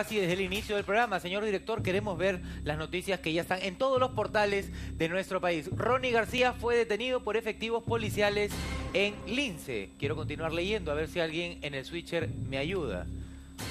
Casi desde el inicio del programa, señor director, queremos ver las noticias que ya están en todos los portales de nuestro país. Ronnie García fue detenido por efectivos policiales en Lince. Quiero continuar leyendo, a ver si alguien en el switcher me ayuda.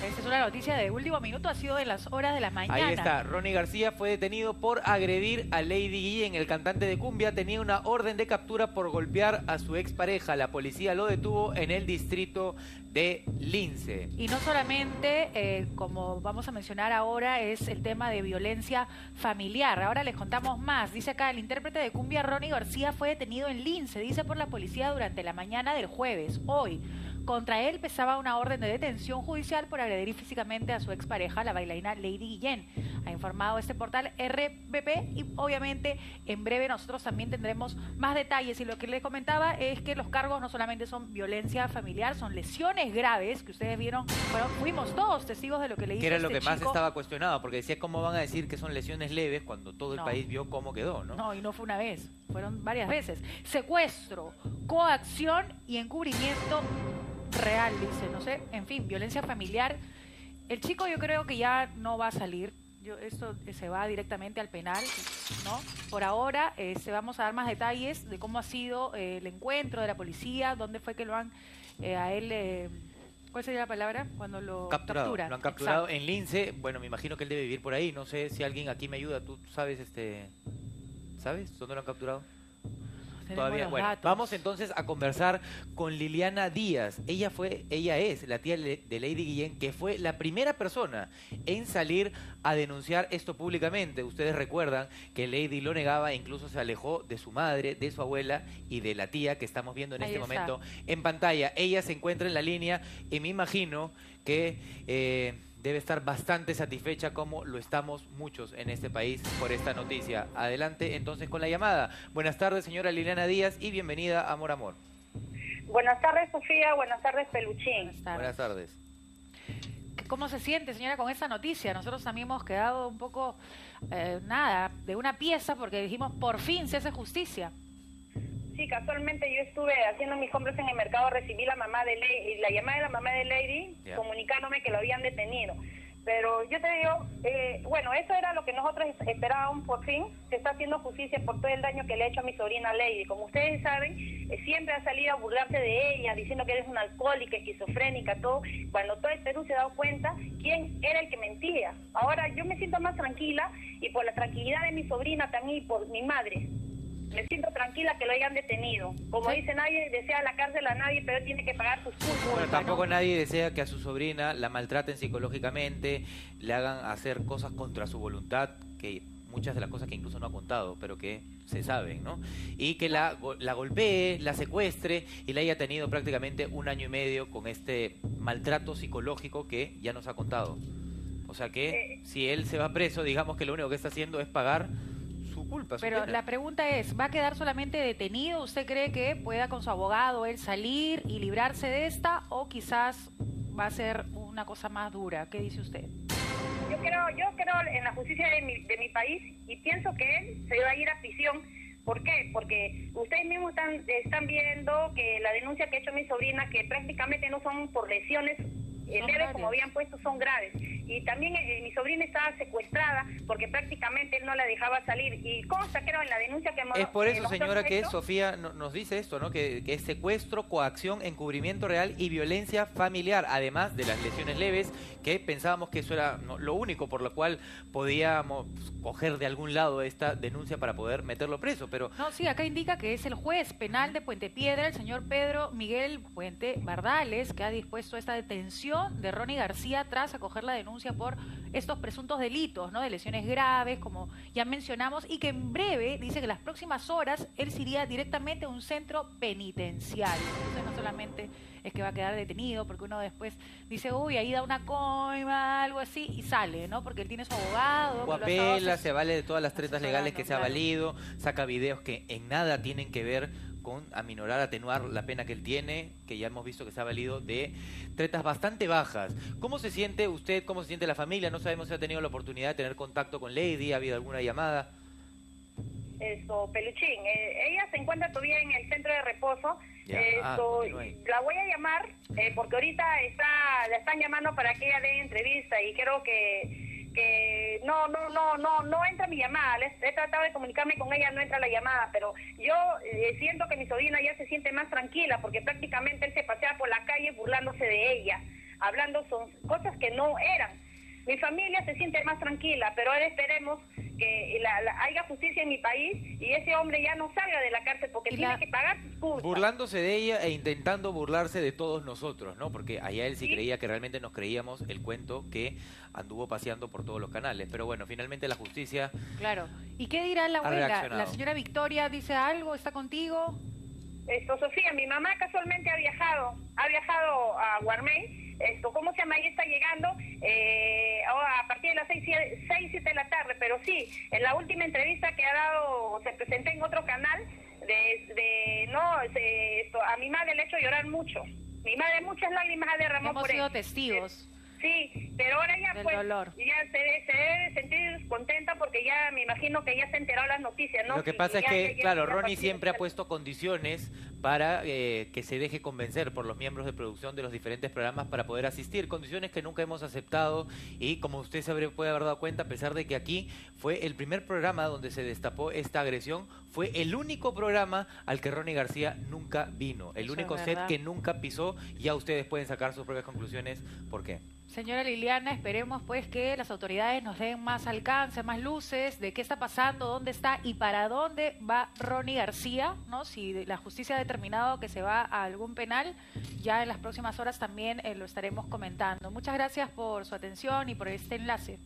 Esta es una noticia de último minuto, ha sido en las horas de la mañana. Ahí está, Ronnie García fue detenido por agredir a Lady Guillén, el cantante de cumbia. Tenía una orden de captura por golpear a su expareja. La policía lo detuvo en el distrito de Lince. Y no solamente, eh, como vamos a mencionar ahora, es el tema de violencia familiar. Ahora les contamos más. Dice acá, el intérprete de cumbia Ronnie García fue detenido en Lince, dice por la policía durante la mañana del jueves, hoy. Contra él pesaba una orden de detención judicial por agredir físicamente a su expareja, la bailarina Lady Guillén. Ha informado este portal RPP y obviamente en breve nosotros también tendremos más detalles. Y lo que les comentaba es que los cargos no solamente son violencia familiar, son lesiones graves que ustedes vieron. Fuimos todos testigos de lo que le hizo Que era lo este que más estaba cuestionado, porque decía cómo van a decir que son lesiones leves cuando todo el No. país vio cómo quedó, ¿no? No, y no fue una vez, fueron varias veces. Secuestro, coacción y encubrimiento real, dice, no sé, en fin, violencia familiar. El chico yo creo que ya no va a salir. Yo, esto se va directamente al penal, ¿no? Por ahora eh, se vamos a dar más detalles de cómo ha sido eh, el encuentro de la policía, dónde fue que lo han eh, a él, eh, ¿cuál sería la palabra? Cuando lo Capturado, capturan. lo han capturado Exacto. en Lince. Bueno, me imagino que él debe vivir por ahí. No sé si alguien aquí me ayuda. ¿Tú sabes este sabes dónde lo han capturado? Todavía. Bueno, datos. vamos entonces a conversar con Liliana Díaz. Ella fue, ella es la tía de Lady Guillén, que fue la primera persona en salir a denunciar esto públicamente. Ustedes recuerdan que Lady lo negaba e incluso se alejó de su madre, de su abuela y de la tía que estamos viendo en Ahí este está. momento en pantalla. Ella se encuentra en la línea y me imagino que eh, debe estar bastante satisfecha como lo estamos muchos en este país por esta noticia. Adelante entonces con la llamada. Buenas tardes, señora Liliana Díaz, y bienvenida a Amor Amor. Buenas tardes, Sofía. Buenas tardes, Peluchín. Buenas tardes. Buenas tardes. ¿Cómo se siente, señora, con esta noticia? Nosotros también hemos quedado un poco, eh, nada, de una pieza porque dijimos, por fin se hace justicia. Sí, casualmente yo estuve haciendo mis compras en el mercado, recibí la mamá de Lady, la llamada de la mamá de Lady comunicándome que lo habían detenido. Pero yo te digo, eh, bueno, eso era lo que nosotros esperábamos por fin. Se está haciendo justicia por todo el daño que le ha hecho a mi sobrina Lady. Como ustedes saben, eh, siempre ha salido a burlarse de ella, diciendo que eres una alcohólica, esquizofrénica, todo. Cuando todo el Perú se ha dado cuenta quién era el que mentía. Ahora yo me siento más tranquila y por la tranquilidad de mi sobrina también y por mi madre. Me siento tranquila que lo hayan detenido. Como dice nadie, desea la cárcel a nadie, pero tiene que pagar sus culpas. Bueno, tampoco nadie desea que a su sobrina la maltraten psicológicamente, le hagan hacer cosas contra su voluntad, que muchas de las cosas que incluso no ha contado, pero que se saben, ¿no? Y que la, la golpee, la secuestre y la haya tenido prácticamente un año y medio con este maltrato psicológico que ya nos ha contado. O sea que Eh. si él se va preso, digamos que lo único que está haciendo es pagar culpa. su Pero pena. la pregunta es, ¿va a quedar solamente detenido? ¿Usted cree que pueda con su abogado él salir y librarse de esta? ¿O quizás va a ser una cosa más dura? ¿Qué dice usted? Yo creo, yo creo en la justicia de mi, de mi país y pienso que él se va a ir a prisión. ¿Por qué? Porque ustedes mismos están, están viendo que la denuncia que ha hecho mi sobrina, que prácticamente no son por lesiones eh, leves como habían puesto, son graves. Y también eh, mi sobrina estaba secuestrada porque prácticamente él no la dejaba salir. Y consta, creo, en la denuncia que hemos Es por eso, señora, que hecho, Sofía no- nos dice esto, ¿no? Que, que es secuestro, coacción, encubrimiento real y violencia familiar, además de las lesiones leves, que pensábamos que eso era no, lo único por lo cual podíamos coger de algún lado esta denuncia para poder meterlo preso, pero No, sí, acá indica que es el juez penal de Puente Piedra, el señor Pedro Miguel Puente Bardales, que ha dispuesto esta detención de Ronnie García tras acoger la denuncia por estos presuntos delitos, ¿no? De lesiones graves, como ya mencionamos, y que en breve, dice que las próximas horas, él se iría directamente a un centro penitenciario. Entonces no solamente es que va a quedar detenido, porque uno después dice, uy, ahí da una coima, algo así, y sale, ¿no? Porque él tiene su abogado. o apela, se vale de todas las tretas legales que se ha valido, saca videos que en nada tienen que ver con aminorar, atenuar la pena que él tiene, que ya hemos visto que se ha valido de tretas bastante bajas. ¿Cómo se siente usted, cómo se siente la familia? No sabemos si ha tenido la oportunidad de tener contacto con Lady, ha habido alguna llamada. Eso, Peluchín. Eh, ella se encuentra todavía en el centro de reposo. Ya. Ah, Esto, la voy a llamar eh, porque ahorita está, la están llamando para que ella dé entrevista y creo que, que no, no, no, no, no entra mi llamada. Le- He tratado de comunicarme con ella, no entra la llamada, pero yo eh, siento que mi sobrina ya se siente más tranquila porque prácticamente él se pasea por la calle burlándose de ella, hablando son cosas que no eran. Mi familia se siente más tranquila, pero ahora esperemos que la, la- haya justicia en mi país y ese hombre ya no salga de la cárcel porque tiene la- que pagar sus culpas. Burlándose de ella e intentando burlarse de todos nosotros, ¿no? Porque allá él sí Sí. creía que realmente nos creíamos el cuento que anduvo paseando por todos los canales. Pero bueno, finalmente la justicia Claro. ¿Y qué dirá la abuela? ¿La señora Victoria dice algo? ¿Está contigo? Esto, Sofía, mi mamá casualmente ha viajado, viajado a Guarmey. Esto, ¿cómo se llama? Ahí está llegando eh, a partir de las 6, 6, 7 de la tarde. Pero sí, en la última entrevista que ha dado, se presenté en otro canal, de, de no, se- esto, a mi madre le ha hecho llorar mucho. Mi madre muchas lágrimas ha derramado Hemos por sido él. testigos. Sí, pero ahora ya pues dolor. ya se, de- se debe sentir contenta porque ya me imagino que ya se ha enterado las noticias, ¿no? Lo que Y pasa es que, ya- claro, ya- Ronnie siempre ha puesto condiciones para eh, que se deje convencer por los miembros de producción de los diferentes programas para poder asistir, condiciones que nunca hemos aceptado y como usted se puede haber dado cuenta, a pesar de que aquí fue el primer programa donde se destapó esta agresión, fue el único programa al que Ronnie García nunca vino, el Eso único set que nunca pisó, ya ustedes pueden sacar sus propias conclusiones, ¿por qué? Señora Liliana, esperemos pues que las autoridades nos den más alcance, más luces de qué está pasando, dónde está y para dónde va Ronnie García, ¿no? Si la justicia ha determinado que se va a algún penal, ya en las próximas horas también eh, lo estaremos comentando. Muchas gracias por su atención y por este enlace.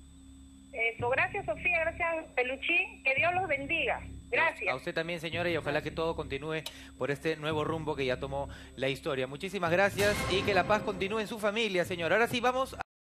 Eso, gracias Sofía, gracias Peluchín, que Dios los bendiga. Gracias. A usted también, señora, y ojalá que todo continúe por este nuevo rumbo que ya tomó la historia. Muchísimas gracias y que la paz continúe en su familia, señora. Ahora sí, vamos a...